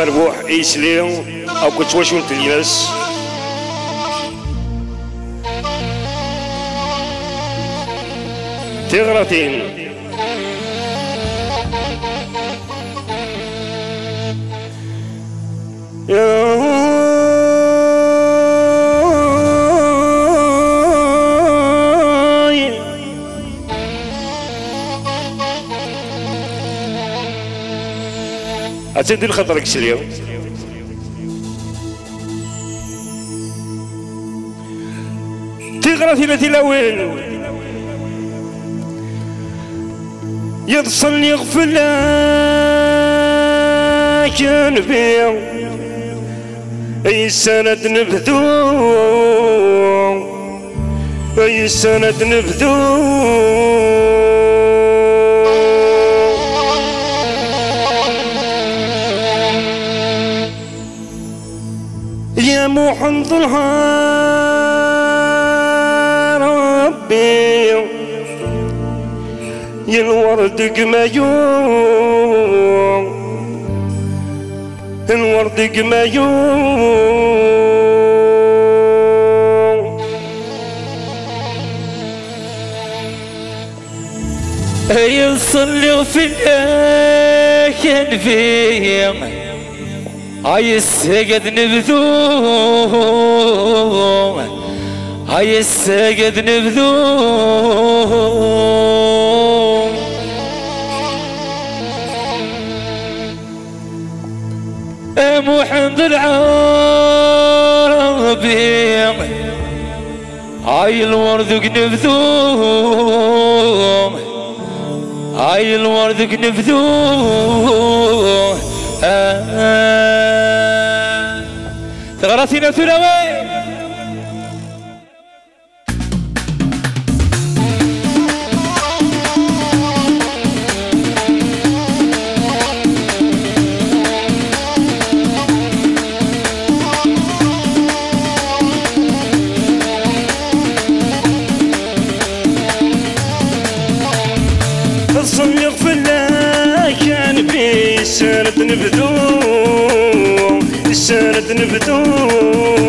مربوح ايسلي أو كنت واش ولت الياس تغرتين أتندي خطرك سليم تغرى ثلاثي الأول. يتصل يغفل كان بيع أي سنة نبذو؟ أي سنة نبذو؟ يا محمد ربي. يا الورد قمايون الورد قمايون. يصلي في الأكل فيه هاي السجد نبذوم هاي السجد نبذوم محمد العربي هاي الورد نبذوم الورد نبذوم ثغرتنا ثلاوي الصندوق في الله كان بي سنة نبذو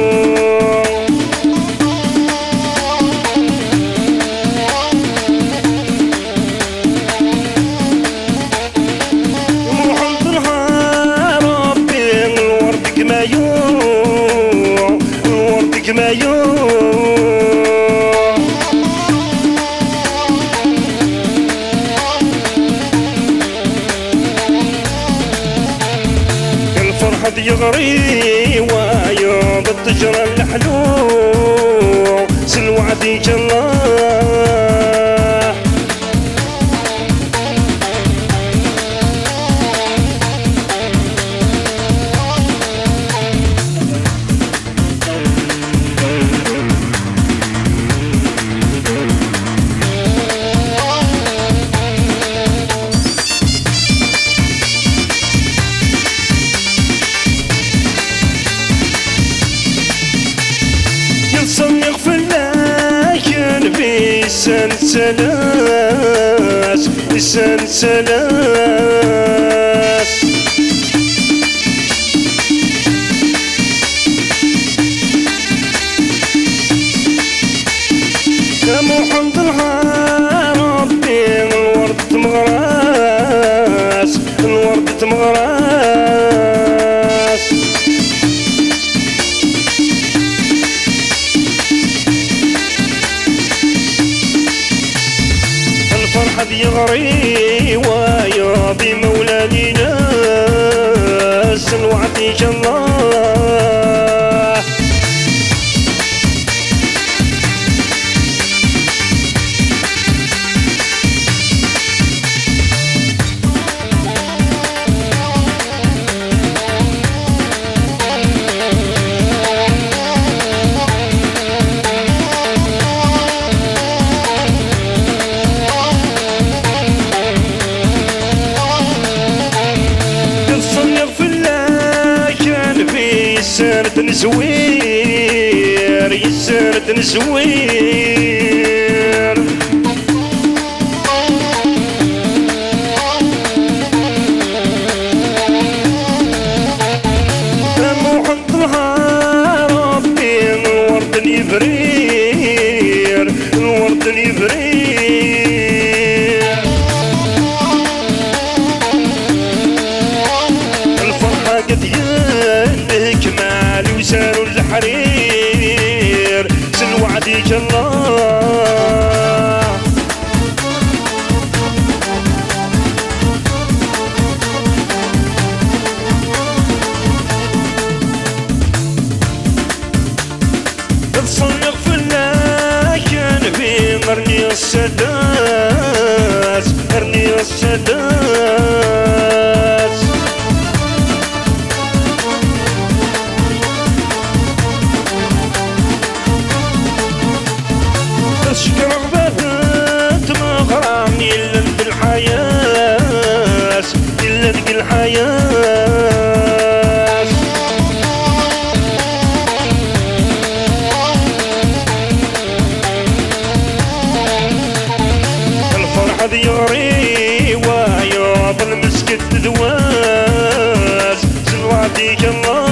Mesela في سنة زوير سنة والسادات قرني والسادات اشكر بنات ما غرامي إلا الحياة إلا الحياة. Come.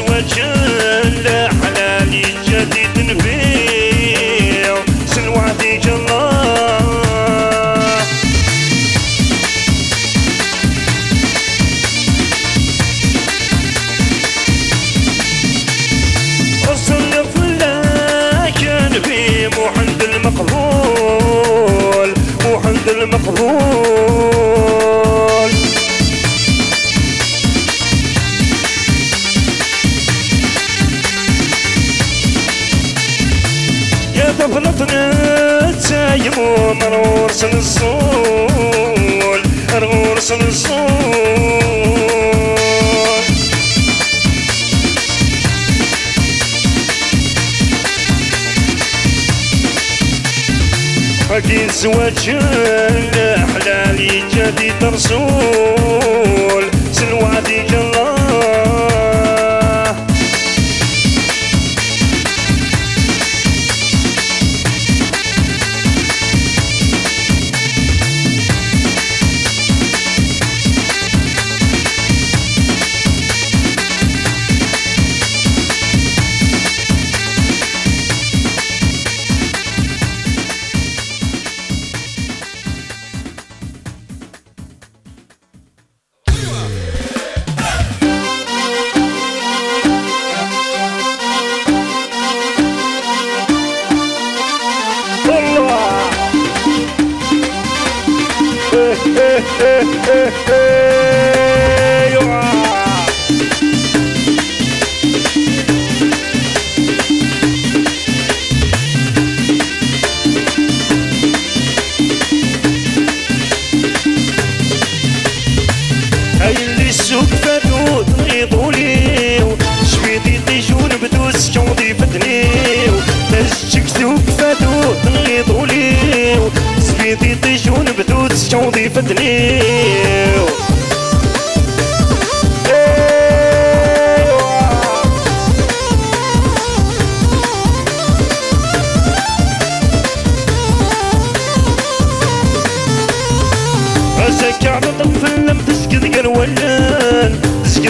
what you حكي زواج حلالي جدي ترسول سلوعدي جنة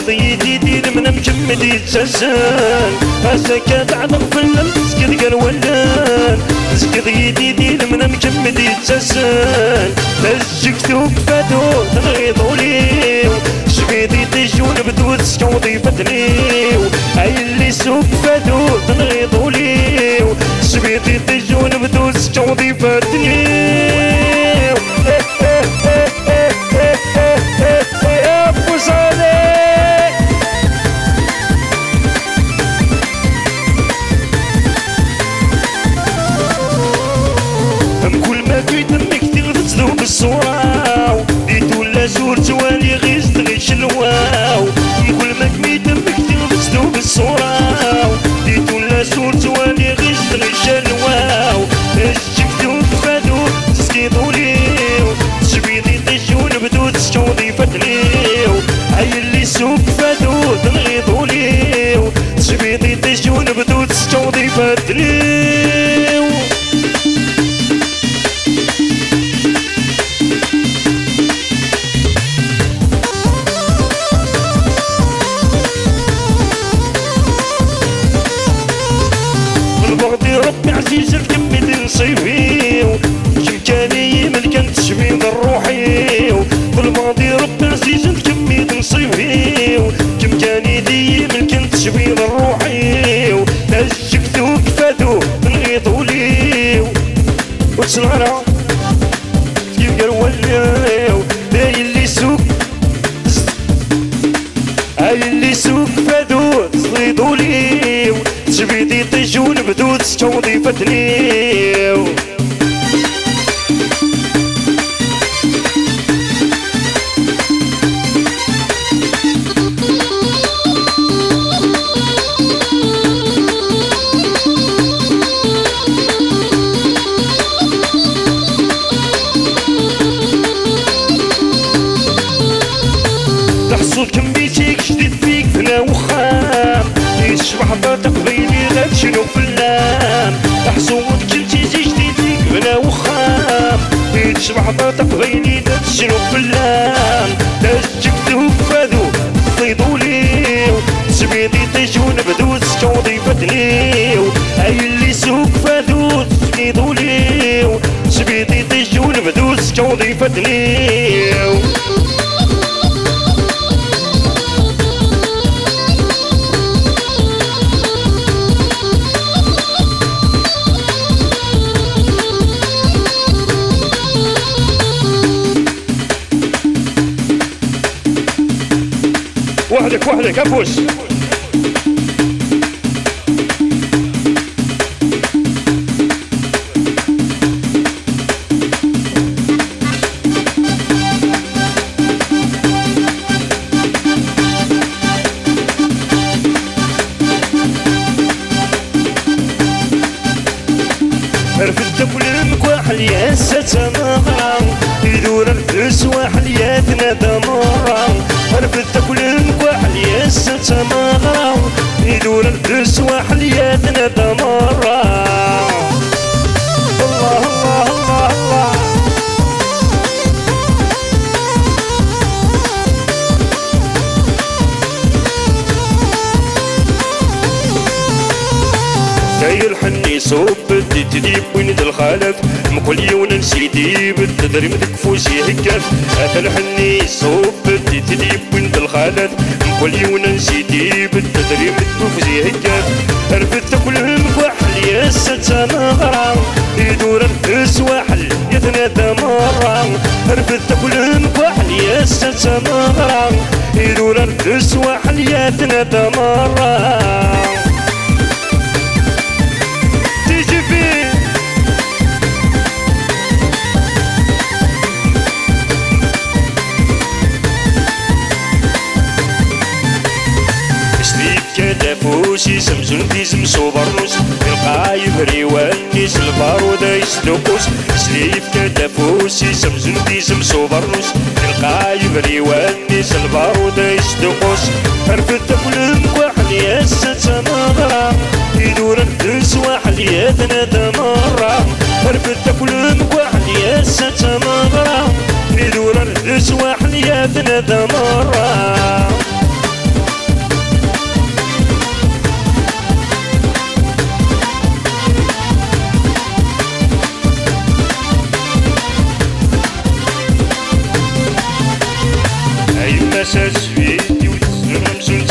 تسقط يدي دين من مكمل يتسلسل هساك على طف لم تسقط قرولان تسقط يدي دين من يتسلسل تسجك ثوب فاتو تغيض ليو شبيدي تجون بدو تسكوضي فتنيو أي اللي سوق فاتو تغيض ليو شبيدي تجون بدو تسكوضي فتنيو البغض ربي عزيز بيني غير شنو فلام تحصل كنتي جديد فيك فينا وخام. ضغطك بيني غير شنو فلام ذوب فادو صيدو ليو. سبيدي تجون بدو تشوضي فتليو هاي اللي سوق فادو صيدو ليو. سبيدي تجون بدو تشوضي فتليو وحدك وحدك ابوس رفدت كل المكواحل يا ستمارا يدور الفلس واحد يا دمارا ستمارا يدور الفلس واحد يا دمارا الله الله الله الله. داير حني صوب تديب وين الخالف مقول يونا نسيدي بالتدري مدكفوسي هكاف هذا الحني صوب تديب وين الخالف مقول يونا نسيدي بالتدري مدكفوسي هكاف رفدت كل المكوحل يا ستة مغرى يدور الفلس واحل يتنادى مرة. رفدت كل المكوحل يا ستة مغرى يدور الفلس واحل يتنادى مرة. فوسي سمزون في زمسو برنوس القايب ريوانيس البارود يسلوكوس سليك كذا فوسي سمزون في زمسو برنوس القايب ريوانيس البارود يسلوكوس رفدت كل مكوحل يا ستة مغرى يدور الدرس واحد يدنا دمرة رفدت كل مكوحل يا ستة مغرى يدور الدرس تنادى مرة أي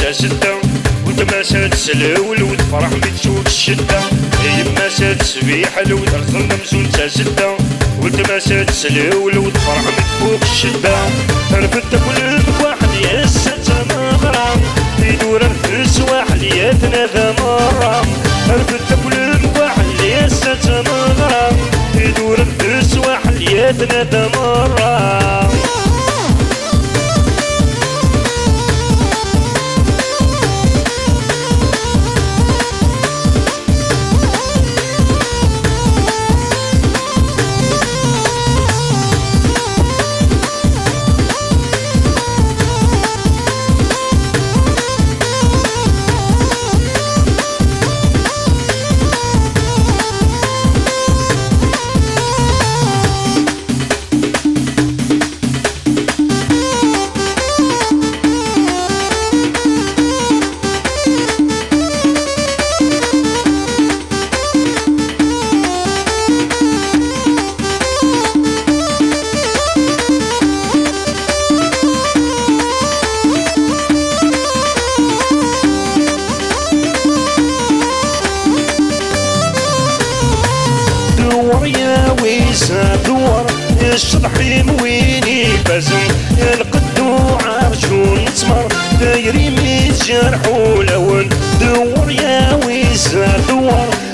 وتسلم سنتا ستة وتماسا تسلول وتفرح بتشوف الشدة. أي مسا تسبيح لو ترسلم سنتا ستة وتماسا تسلول وتفرح بتفوق الشدة. عرفت كل واحد يا ستة مغرى يدور الفلس واحد يا ثلاثة مرة عرفت كل واحد يا ستة مغرى يدور الفلس واحد يا ثلاثة مرة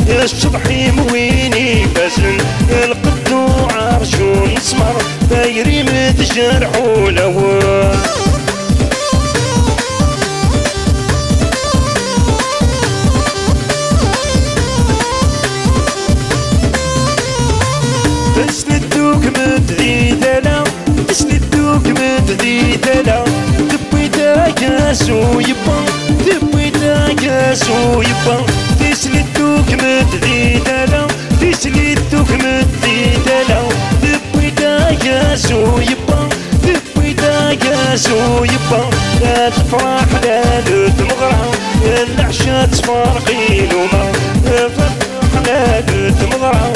دور الشطحي مويني بزم القدو عرشو نسمر دايري ميت جرح ولون تسندوك مدري دلا تسندوك مدري دلا تبي تاكاسو يبا تبي تاكاسو يبا. مدري دلا تسندوك مدري دلا تبي تاكاسو يبا تبي تاكاسو يبا لا تفرح لا تمغرى العشاء تفرقين وما لا تمغرى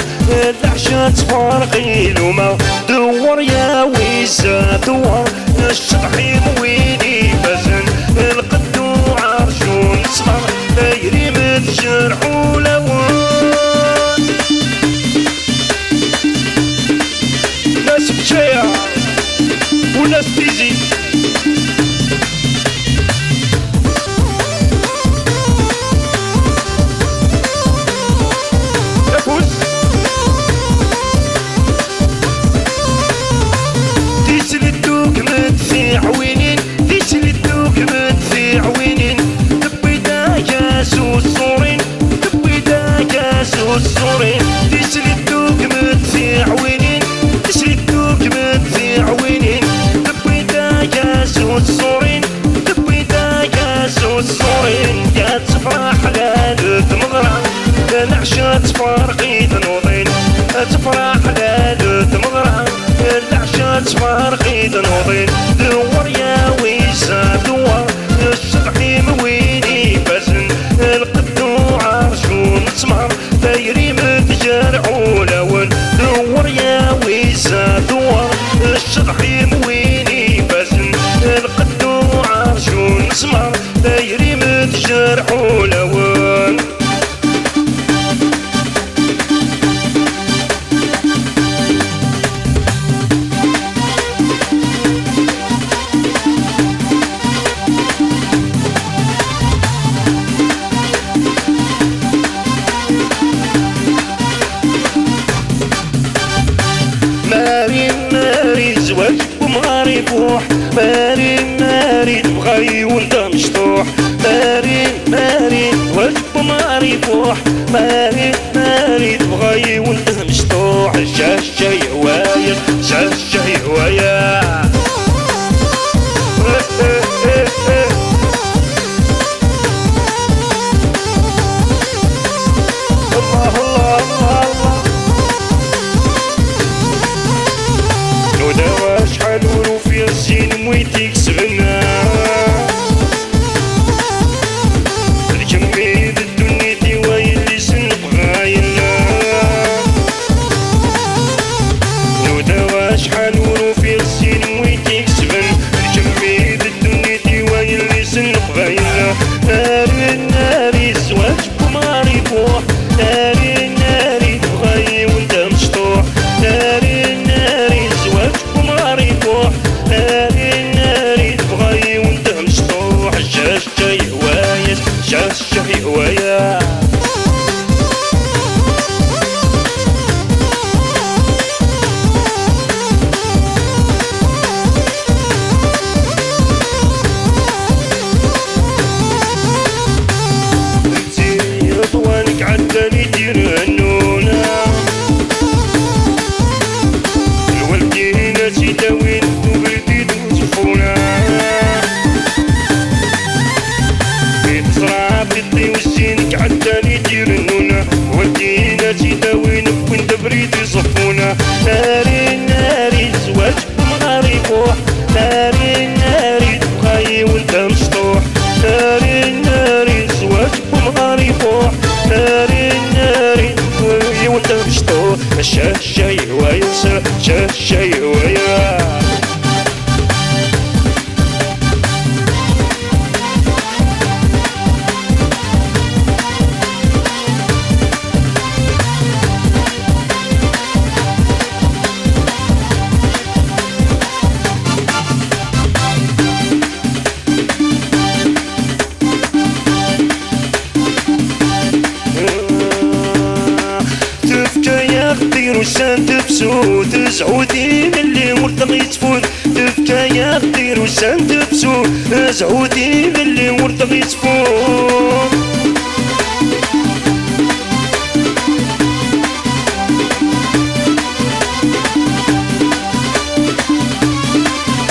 خطير وسان تبسو تزعودي من اللي مرتضي تفوت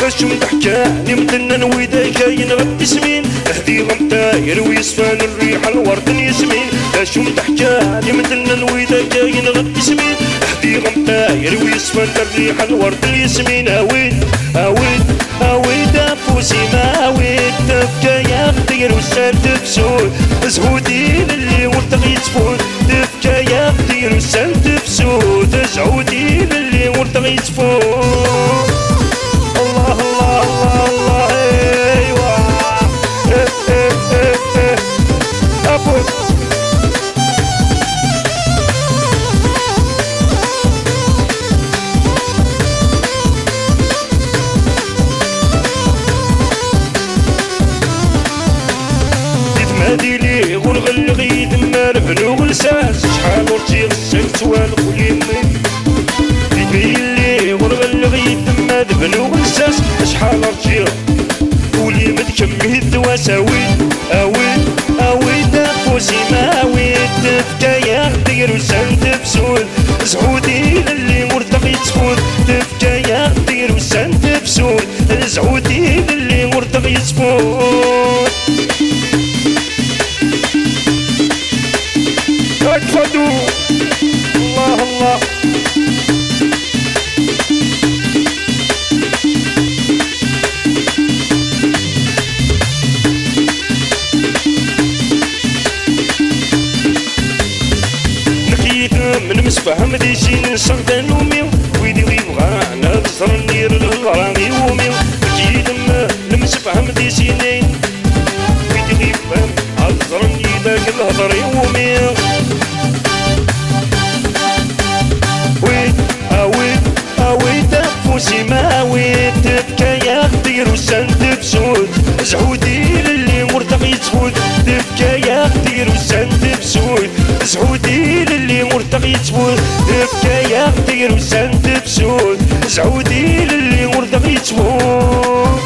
باش مضحكة نمتنا نويدا كاين غد سمين هدي غمتاير ويصفان الريح الورد يسمين باش مضحكة نمتنا نويدا كاين غد سمين هدي غمتاير ويصفان الريح الورد يسمين اويد اويد افوسي ما اويد تبكى يا خطير وسال تفسود زهودي للي شين نصغد نومي ويدي ويبغى أنا بصر ندير الغرامي ومي نقيت من مسفهم دي شينين ويدي ويبغى بصر ندير الهضر يومي ويد اويد اويد افوسي ما ويد تبكى يا خدير وسند بسود زعودي للي مرتقي تفوت تبكى يا خدير وسند بسود زعودي تفوت تبكى يا خدير وسند بسود زعودي للي مرتقي تفوت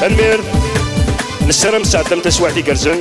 تنمير نسرم سعدم تسوعتي قرزن